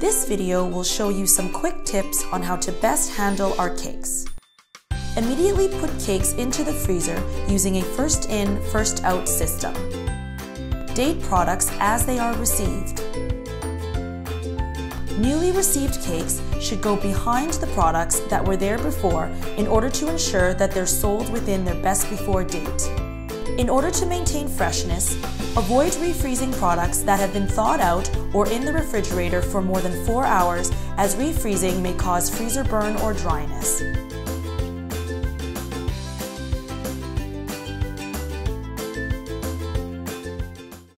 This video will show you some quick tips on how to best handle our cakes. Immediately put cakes into the freezer using a first in, first out system. Date products as they are received. Newly received cakes should go behind the products that were there before in order to ensure that they're sold within their best before date. In order to maintain freshness, avoid refreezing products that have been thawed out or in the refrigerator for more than 4 hours as refreezing may cause freezer burn or dryness.